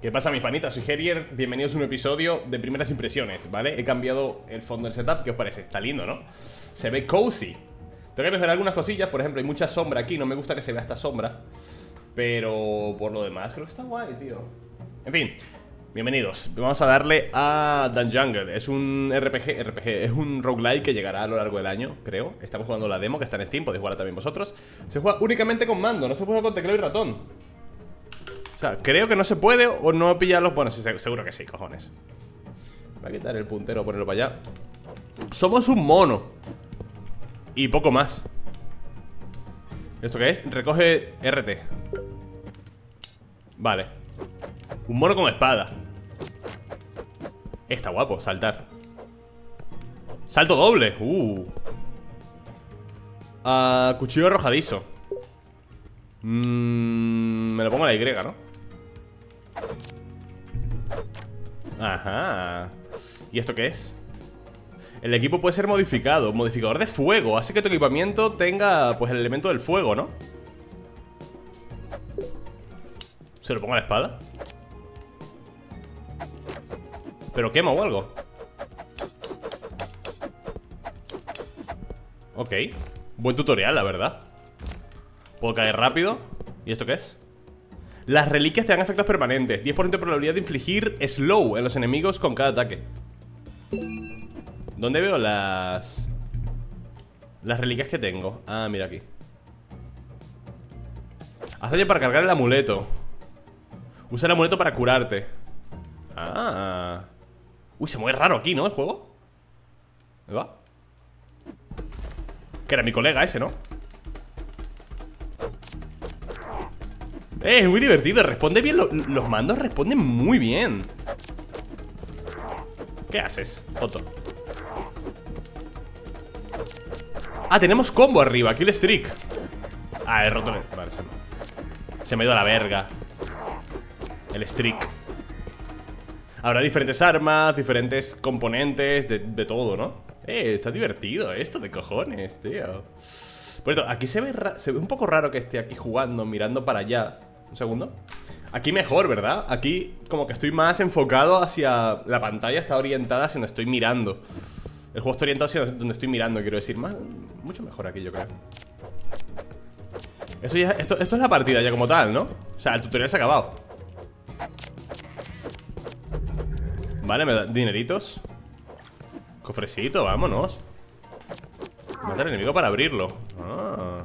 ¿Qué pasa mis panitas? Soy Herier, bienvenidos a un episodio de primeras impresiones, ¿vale? He cambiado el fondo del setup, ¿qué os parece? Está lindo, ¿no? Se ve cozy. Tengo que mejorar algunas cosillas, por ejemplo, hay mucha sombra aquí. No me gusta que se vea esta sombra. Pero por lo demás creo que está guay, tío. En fin, bienvenidos. Vamos a darle a Dungeon Es un RPG, RPG, es un roguelike que llegará a lo largo del año, creo. Estamos jugando la demo que está en Steam, podéis jugarla también vosotros. Se juega únicamente con mando, no se juega con teclado y ratón o sea, creo que no se puede o no pillarlos. Bueno, sí, seguro que sí, cojones. Voy a quitar el puntero, ponerlo para allá. Somos un mono. Y poco más. ¿Esto qué es? Recoge RT Vale. Un mono con espada. Está guapo, saltar. Salto doble. Uh. Uh, Cuchillo arrojadizo. Mmm, me lo pongo a la Y, ¿no? Ajá ¿Y esto qué es? El equipo puede ser modificado Modificador de fuego Hace que tu equipamiento tenga, pues, el elemento del fuego, ¿no? ¿Se lo pongo a la espada? ¿Pero quema o algo? Ok Buen tutorial, la verdad Puedo caer rápido ¿Y esto qué es? Las reliquias te dan efectos permanentes 10% de probabilidad de infligir slow en los enemigos con cada ataque ¿Dónde veo las... Las reliquias que tengo? Ah, mira aquí Haz para cargar el amuleto Usa el amuleto para curarte Ah Uy, se mueve raro aquí, ¿no? El juego ¿Me va? Que era mi colega ese, ¿no? Eh, es muy divertido, responde bien Los mandos responden muy bien. ¿Qué haces, Otto? Ah, tenemos combo arriba, kill streak. Ah, he roto Vale, se me... se me ha ido a la verga. El streak. Habrá diferentes armas, diferentes componentes de, todo, ¿no? Eh, está divertido esto de cojones, tío. Por cierto, aquí se ve, se ve un poco raro que esté aquí jugando, mirando para allá un segundo Aquí mejor, ¿verdad? Aquí como que estoy más enfocado hacia... La pantalla está orientada hacia donde estoy mirando. El juego está orientado hacia donde estoy mirando, quiero decir. Más, Mucho mejor aquí, yo creo. Eso ya, esto, esto es la partida ya como tal, ¿no? O sea, el tutorial se ha acabado. Vale, me da dineritos. Cofrecito, vámonos. Matar al enemigo para abrirlo. Ah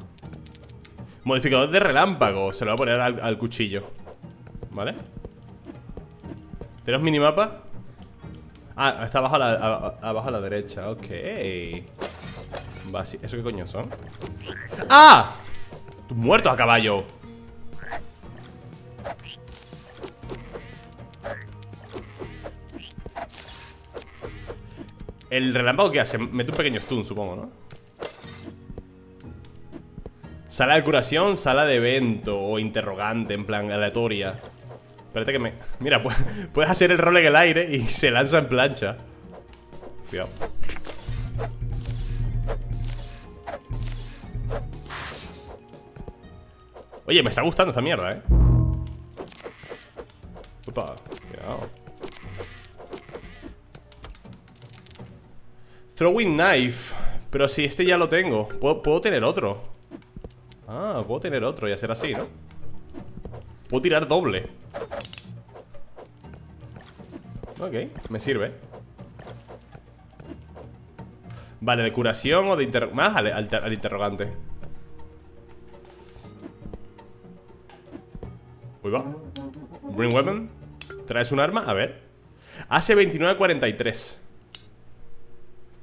Modificador de relámpago Se lo voy a poner al, cuchillo ¿Vale? ¿Tenemos minimapa? Ah, está abajo a la, abajo a la derecha Ok ¿Eso qué coño son? ¡Ah! Tú muerto a caballo El relámpago que hace Mete un pequeño stun, supongo, ¿no? Sala de curación, sala de evento O interrogante, en plan aleatoria. Espérate que me... Mira, puedes hacer el rol en el aire Y se lanza en plancha. Cuidado. Oye, me está gustando esta mierda, eh. Opa, cuidado. Throwing knife Pero si este ya lo tengo puedo tener otro Puedo tener otro y hacer así, ¿no? Puedo tirar doble. Ok, me sirve. Vale, de curación o de interrogante Más al, interrogante. Uy, va. Bring weapon. ¿Traes un arma? A ver. Hace 29 a 43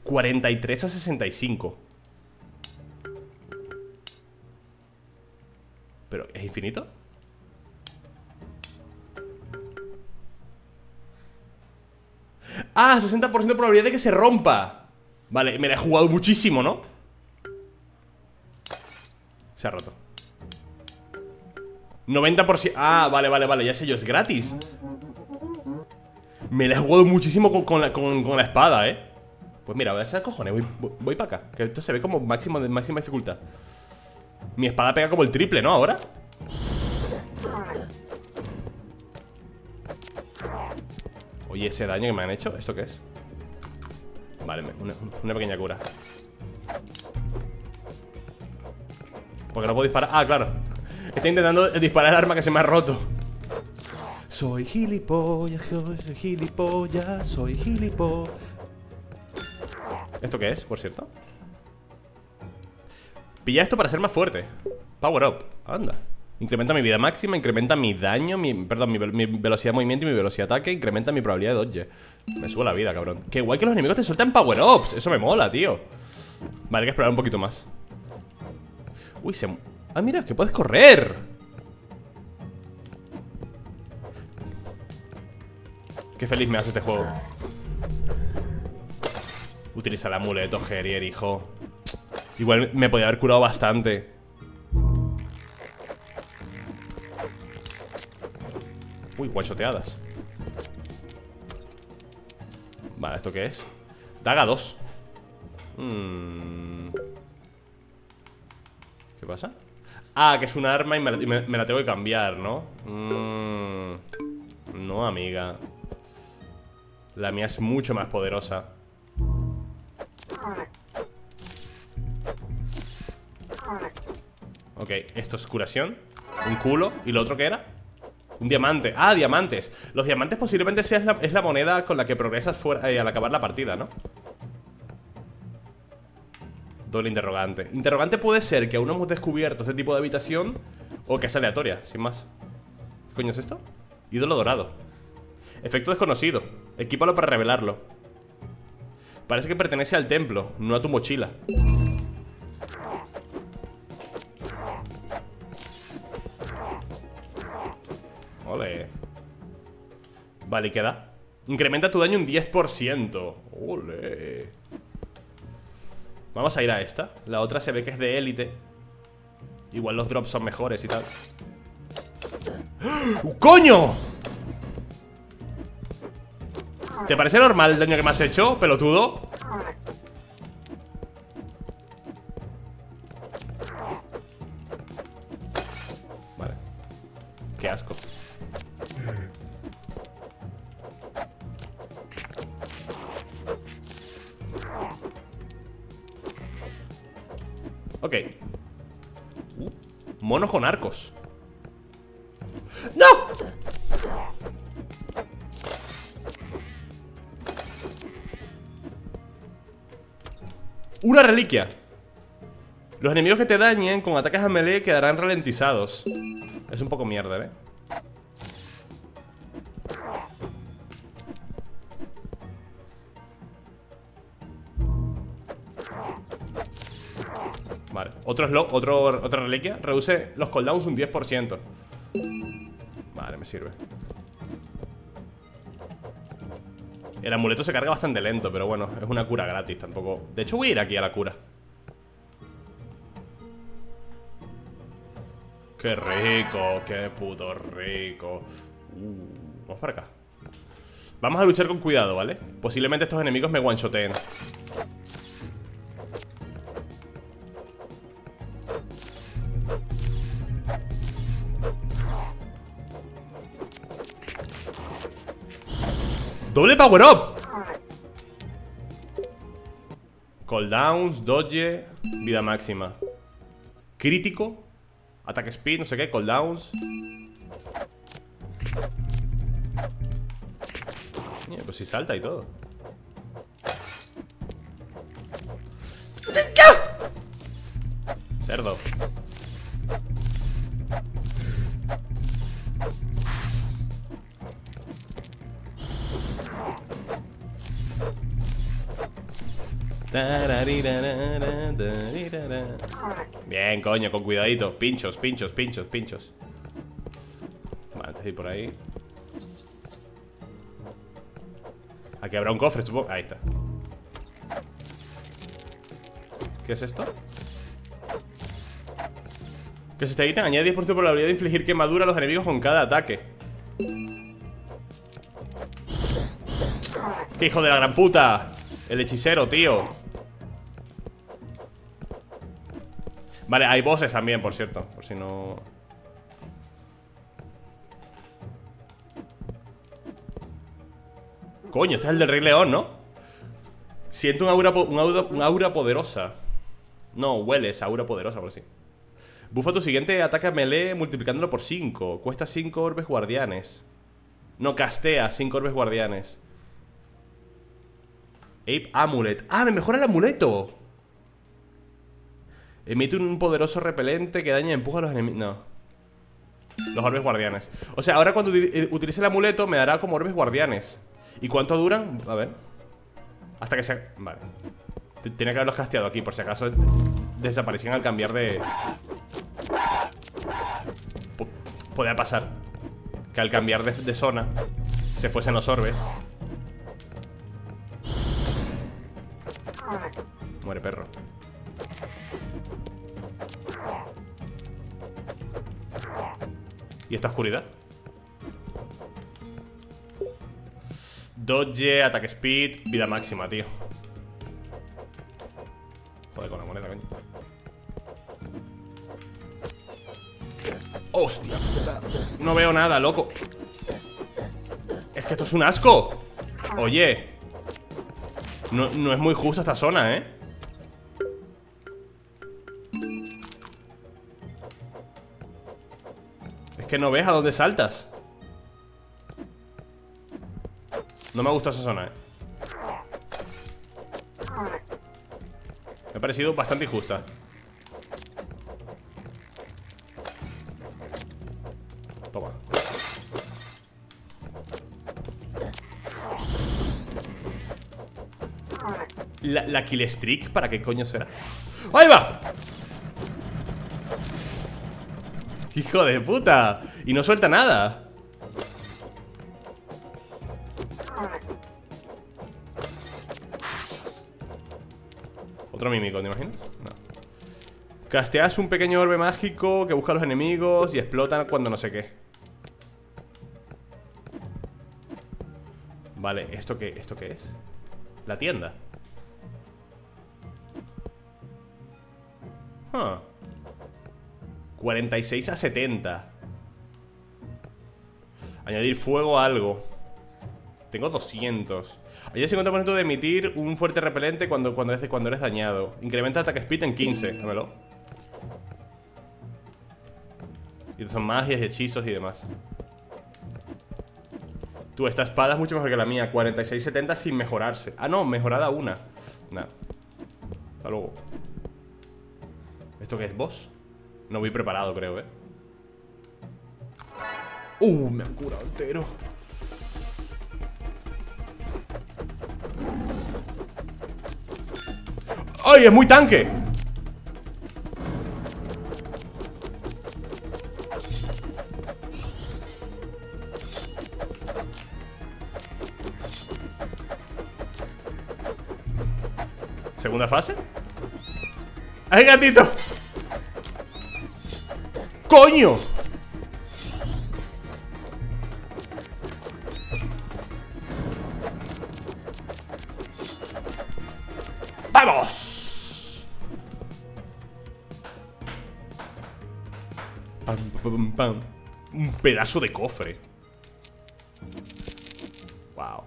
43 a 65 ¿Pero es infinito? Ah, 60% de probabilidad de que se rompa Vale, me la he jugado muchísimo, ¿no? Se ha roto 90% Ah, vale, vale, vale, ya sé yo, es gratis Me la he jugado muchísimo con, la, espada, ¿eh? Pues mira, a hacer cojones, voy, voy para acá Que esto se ve como máximo máxima dificultad mi espada pega como el triple, ¿no? Ahora ¿Y ese daño que me han hecho? ¿Esto qué es? Vale, una, una pequeña cura Porque no puedo disparar Ah, claro Estoy intentando disparar el arma que se me ha roto Soy gilipollas, soy gilipollas, soy gilipollas ¿Esto qué es, por cierto? Pilla esto para ser más fuerte. Power up, anda. Incrementa mi vida máxima, incrementa mi daño mi, Perdón, mi, velocidad de movimiento y mi velocidad de ataque Incrementa mi probabilidad de dodge. Me sube la vida, cabrón. Qué guay que los enemigos te sueltan power ups. Eso me mola, tío. Vale, hay que explorar un poquito más. Uy, se... Ah, mira, que puedes correr. Qué feliz me hace este juego. Utiliza el amuleto, Gerier, hijo Igual me podía haber curado bastante Uy, guachoteadas Vale, ¿esto qué es? Daga 2 hmm. ¿Qué pasa? Ah, que es un arma y me, la tengo que cambiar, ¿no? Hmm. No, amiga La mía es mucho más poderosa Ok, esto es curación. Un culo. ¿Y lo otro qué era? Un diamante. Ah, diamantes. Los diamantes posiblemente sea la, es la moneda con la que progresas fuera, eh, al acabar la partida, ¿no? Doble interrogante. Interrogante puede ser que aún no hemos descubierto este tipo de habitación O que es aleatoria, sin más. ¿Qué coño es esto? Ídolo dorado. Efecto desconocido. Equípalo para revelarlo. Parece que pertenece al templo, no a tu mochila Vale, ¿y qué da? Incrementa tu daño un 10% Ole. Vamos a ir a esta. La otra se ve que es de élite. Igual los drops son mejores y tal. ¡Uh, ¡Coño! ¿Te parece normal el daño que me has hecho, pelotudo? Vale. Qué asco Monos con arcos ¡No! Una reliquia Los enemigos que te dañen con ataques a melee quedarán ralentizados Es un poco mierda, ¿eh? Otro, otro otra reliquia Reduce los cooldowns un 10% Vale, me sirve. El amuleto se carga bastante lento Pero bueno, es una cura gratis tampoco. De hecho voy a ir aquí a la cura. Qué rico, qué puto rico. Uh, Vamos para acá. Vamos a luchar con cuidado, ¿vale? Posiblemente estos enemigos me one-shoteen ¡Doble power up! Cooldowns, dodge, vida máxima. Crítico Ataque speed, no sé qué, cooldowns. Pues si salta y todo. Cerdo Bien, coño, con cuidadito Pinchos, pinchos, pinchos, pinchos Vale, antes de ir por ahí Aquí habrá un cofre, supongo Ahí está ¿Qué es esto? Que se te ítem añade 10% de probabilidad de infligir quemadura a los enemigos con cada ataque ¡Qué hijo de la gran puta! El hechicero, tío Vale, hay bosses también, por cierto Por si no... Coño, este es el del Rey León, ¿no? Siento un aura, un aura, un aura poderosa. No, hueles, aura poderosa, por así. Bufa tu siguiente ataque a melee multiplicándolo por 5 Cuesta 5 orbes guardianes. No, castea 5 orbes guardianes. Ape Amulet. ¡Ah, me mejora el amuleto! Emite un poderoso repelente que daña y empuja a los enemigos. No. Los orbes guardianes. O sea, ahora cuando eh, utilice el amuleto me dará como orbes guardianes. ¿Y cuánto duran? A ver. Hasta que se... Vale. Tiene que haberlos casteado aquí Por si acaso desaparecían al cambiar de... Podría pasar Que al cambiar de zona Se fuesen los orbes. Muere perro ¿Y esta oscuridad? Dodge, ataque speed, vida máxima, tío Joder, con la moneda, coño ¡Hostia! No veo nada, loco Es que esto es un asco Oye No, no es muy justa esta zona, ¿eh? Que no ves a dónde saltas No me gusta esa zona, eh Me ha parecido bastante injusta Toma La, la kill streak, ¿para qué coño será? ¡Ahí va! ¡Hijo de puta! Y no suelta nada Otro mímico, ¿te imaginas? No Casteas un pequeño orbe mágico que busca a los enemigos y explotan cuando no sé qué Vale, ¿esto qué, ¿esto qué es? La tienda 46 a 70 Añadir fuego a algo. Tengo 200 Hay el 50% de emitir un fuerte repelente cuando, cuando, eres, cuando dañado. Incrementa ataque speed en 15 Dámelo. Y son magias, hechizos y demás. Tú, esta espada es mucho mejor que la mía. 46-70 sin mejorarse. Ah, no, mejorada una. Nada Hasta luego. ¿Esto qué es? ¿Boss? No voy preparado, creo, ¿eh? Uh, me han curado entero ¡Ay, es muy tanque! ¿Segunda fase? ¡Ay, gatito! ¡Coño! ¡Vamos! Un pedazo de cofre. Wow.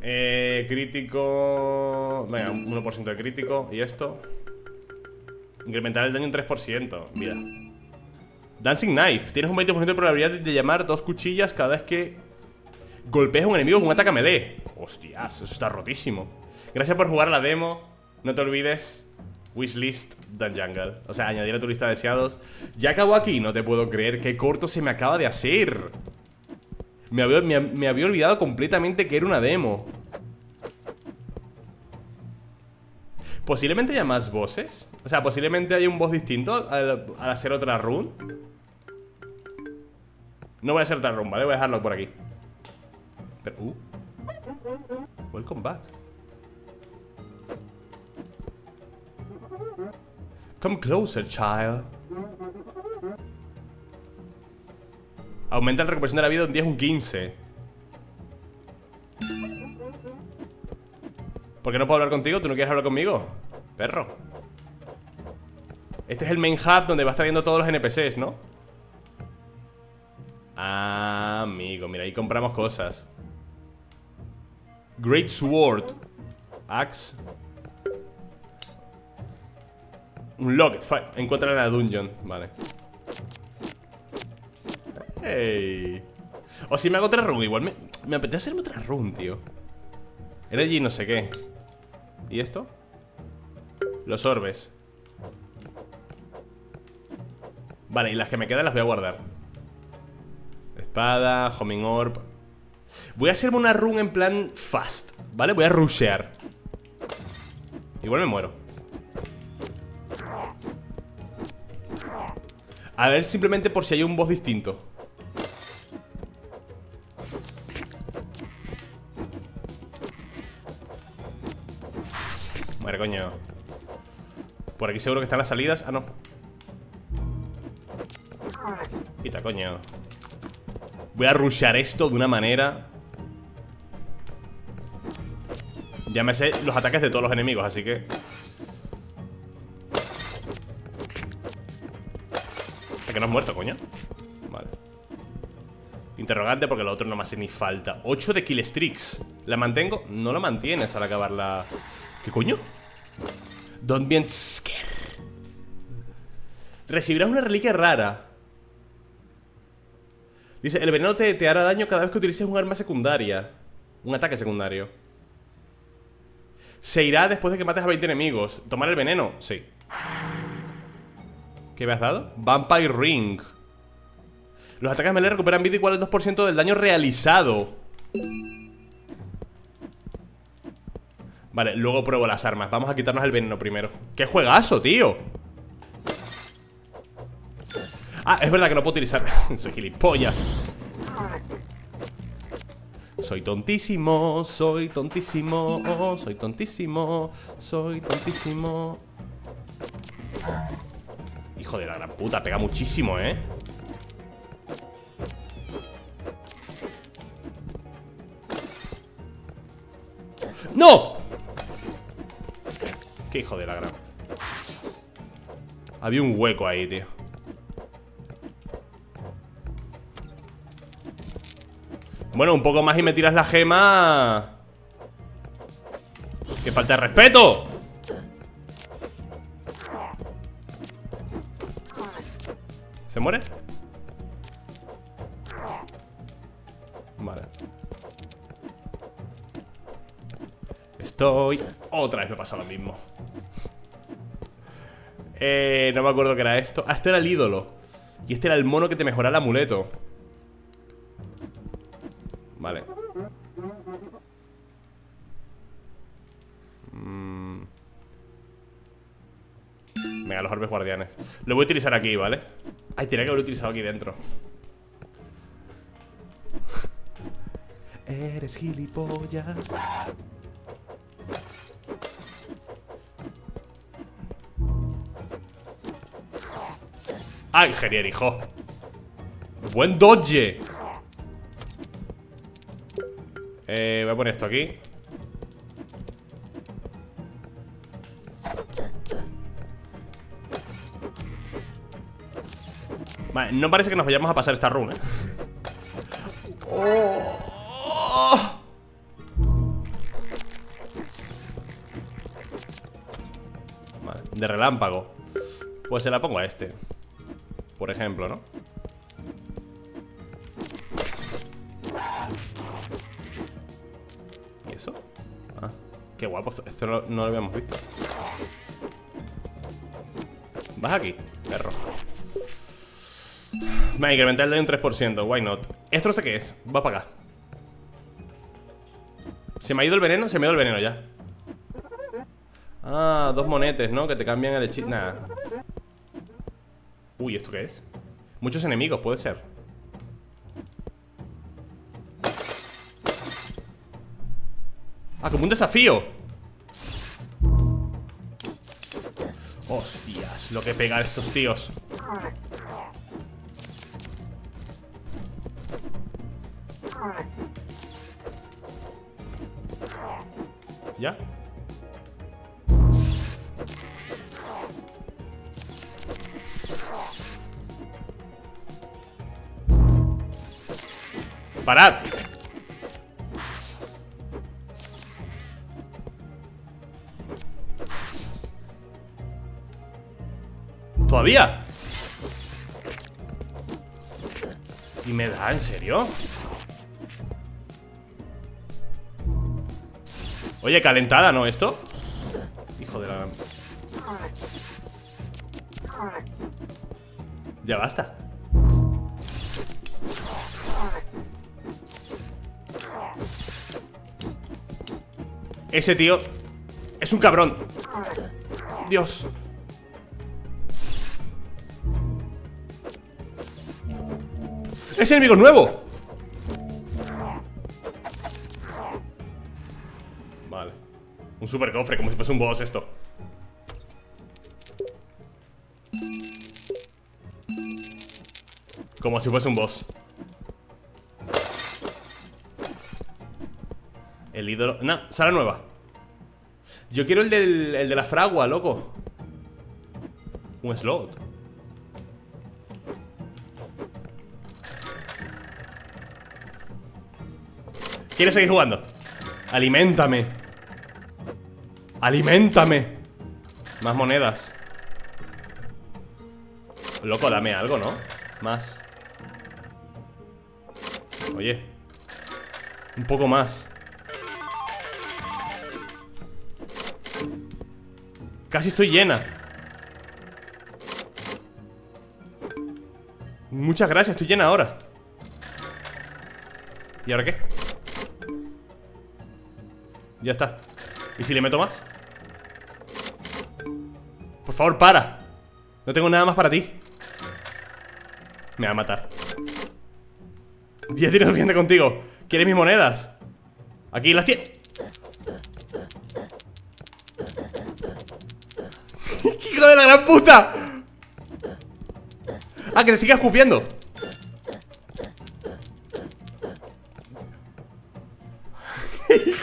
Eh, Crítico. Venga, un 1% de crítico. ¿Y esto? Incrementar el daño un 3% Mira Dancing Knife. Tienes un 20% de probabilidad de llamar dos cuchillas cada vez que golpees a un enemigo con un ataque melee. Hostias, eso está rotísimo. Gracias por jugar la demo. No te olvides. Wishlist Dan Jungle. O sea, añadir a tu lista de deseados. Ya acabó aquí. No te puedo creer qué corto se me acaba de hacer. Me había, me había olvidado completamente que era una demo. Posiblemente haya más bosses. O sea, posiblemente haya un boss distinto al, hacer otra run. No voy a hacer otra run, ¿vale? Voy a dejarlo por aquí. Pero, uh. Welcome back. Come closer, child. Aumenta la recuperación de la vida de un 10 un 15. ¿Por qué no puedo hablar contigo? ¿Tú no quieres hablar conmigo? Perro Este es el main hub donde va a estar viendo todos los NPCs, ¿no? Ah, amigo, mira, ahí compramos cosas Great Sword. Axe. Un Locket. Encuentra en la dungeon. Vale. Hey. O si me hago otra run, igual me, me apetece hacerme otra run, tío. Era allí no sé qué. ¿Y esto? Los orbes. Vale, y las que me quedan las voy a guardar. Espada, homing orb. Voy a hacerme una run en plan fast, ¿vale? Voy a rushear. Igual me muero. A ver simplemente por si hay un boss distinto. Muere, coño. Por aquí seguro que están las salidas. Ah, no. Quita, coño. Voy a rushear esto de una manera. Ya me sé los ataques de todos los enemigos, así que... ¿A que no has muerto, coño? Vale. Interrogante porque lo otro no me hace ni falta. 8 de killstreaks ¿La mantengo? No la mantienes al acabar la... ¿Qué coño? Don't be scared. Recibirás una reliquia rara Dice, el veneno te, te hará daño cada vez que utilices un arma secundaria Un ataque secundario. Se irá después de que mates a 20 enemigos. ¿Tomar el veneno? Sí. ¿Qué me has dado? Vampire Ring. Los ataques melee recuperan vida igual al 2% del daño realizado. Vale, luego pruebo las armas. Vamos a quitarnos el veneno primero. ¡Qué juegazo, tío! Ah, es verdad que no puedo utilizar Soy gilipollas Soy tontísimo, soy tontísimo Soy tontísimo, soy tontísimo Hijo de la gran puta, pega muchísimo, ¿eh? ¡No! Qué hijo de la gran Había un hueco ahí, tío Bueno, un poco más y me tiras la gema. ¡Qué falta de respeto! ¿Se muere? Vale. Estoy... Otra vez me pasa lo mismo. Eh... No me acuerdo qué era esto. Ah, esto era el ídolo. Y este era el mono que te mejora el amuleto Vale mm. Venga, los orbes guardianes Lo voy a utilizar aquí, ¿vale? Ay, tenía que haberlo utilizado aquí dentro Eres gilipollas ¡Ay, Gerier, hijo! ¡Buen dodge! Eh, voy a poner esto aquí Vale, no parece que nos vayamos a pasar esta runa oh. Vale, de relámpago Pues se la pongo a este Por ejemplo, ¿no? Qué guapo, esto no, lo habíamos visto Vas aquí, perro Me incrementé el daño un 3% Why not? Esto no sé qué es, va para acá ¿Se me ha ido el veneno? Se me ha ido el veneno ya Ah, dos monetes, ¿no? Que te cambian el hechizo Nada Uy, ¿esto qué es? Muchos enemigos, puede ser Ah, como un desafío Hostias, lo que pega estos tíos ¿Ya? ¡Parad! ¿Todavía? ¿Y me da? ¿En serio? Oye, calentada, ¿no? ¿Esto? Hijo de la... Ya basta Ese tío Es un cabrón Dios ¡Es enemigo nuevo! Vale. Un super cofre, como si fuese un boss esto. Como si fuese un boss. El ídolo... No, sala nueva. Yo quiero el, del, el de la fragua, loco. Un slot ¿Quieres seguir jugando? Aliméntame. Aliméntame. Más monedas. Loco, dame algo, ¿no? Más. Oye. Un poco más. Casi estoy llena. Muchas gracias, estoy llena ahora. ¿Y ahora qué? Ya está. ¿Y si le meto más? Por favor, para. No tengo nada más para ti. Me va a matar. Ya tiro suficiente contigo. ¿Quieres mis monedas? Aquí las tienes ¡Hijo de la gran puta! Ah, que le siga escupiendo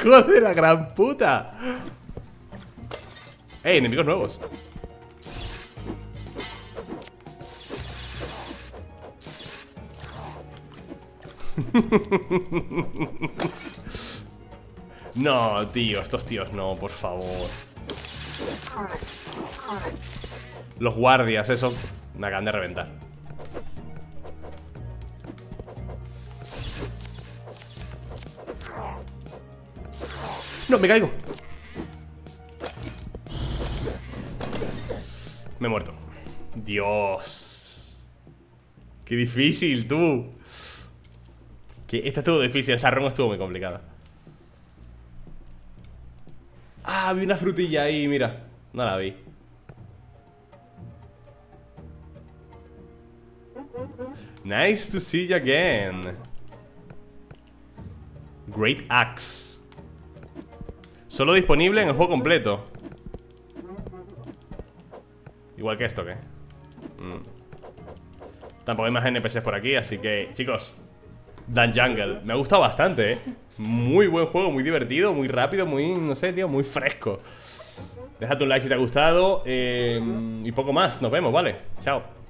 ¡Hijo de la gran puta! ¡Ey, enemigos nuevos! no, tío, estos tíos no, por favor Los guardias, eso Me acaban de reventar Me caigo. Me he muerto. Dios. Qué difícil, tú. Que esta estuvo difícil Esa ronda estuvo muy complicada. Ah, vi una frutilla ahí, mira. No la vi. Nice to see you again. Great Axe Solo disponible en el juego completo Igual que esto, ¿qué? Mm. Tampoco hay más NPCs por aquí, así que, chicos Dan Jungle, me ha gustado bastante, ¿eh? Muy buen juego, muy divertido, muy rápido, muy, no sé, tío, muy fresco Déjate un like si te ha gustado eh, Y poco más, nos vemos, ¿vale? Chao